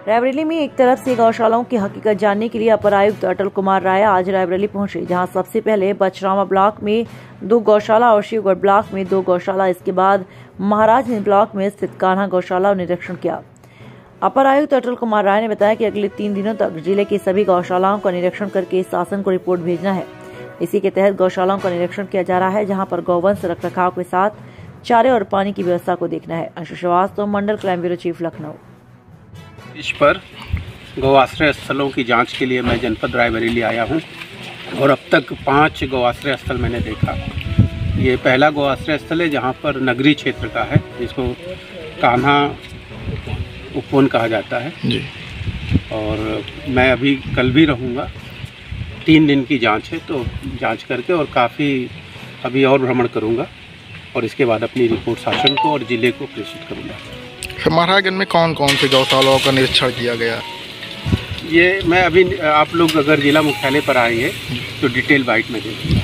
रायबरेली में एक तरफ़ से गौशालाओं की हकीकत जानने के लिए अपर आयुक्त अटल कुमार राय आज रायबरेली पहुँचे, जहाँ सबसे पहले बचरामा ब्लॉक में दो गौशाला और शिवगढ़ ब्लॉक में दो गौशाला, इसके बाद महाराज ब्लॉक में स्थित कान्हा गौशाला निरीक्षण किया। अपर आयुक्त अटल कुमार राय ने बताया कि अगले तीन दिनों तक ज़िले की सभी गौशालाओं का निरीक्षण करके शासन को रिपोर्ट भेजना है। इसी के तहत गौशालाओं का निरीक्षण किया जा रहा है, जहाँ पर गौवंश रख रखाव के साथ चारे और पानी की व्यवस्था को देखना है। अंशु श्रीवास्तव, मंडल क्राइम ब्यूरो, चीफ लखनऊ। इस पर गौआश्रय स्थलों की जाँच के लिए मैं जनपद रायबरेली आया हूँ और अब तक पाँच गौआश्रय स्थल मैंने देखा। ये पहला गौआश्रय स्थल है जहाँ पर नगरी क्षेत्र का है जिसको कान्हा उपवन कहा जाता है। जी। और मैं अभी कल भी रहूँगा। तीन दिन की जाँच है तो जाँच करके और काफ़ी अभी और भ्रमण करूँगा और इसके बाद अपनी रिपोर्ट शासन को और ज़िले को प्रेषित करूँगा। महाराजगंज में कौन कौन से गौशालाओं का निरीक्षण किया गया? ये मैं अभी आप लोग अगर ज़िला मुख्यालय पर आएँगे तो डिटेल बाइट में दूँगा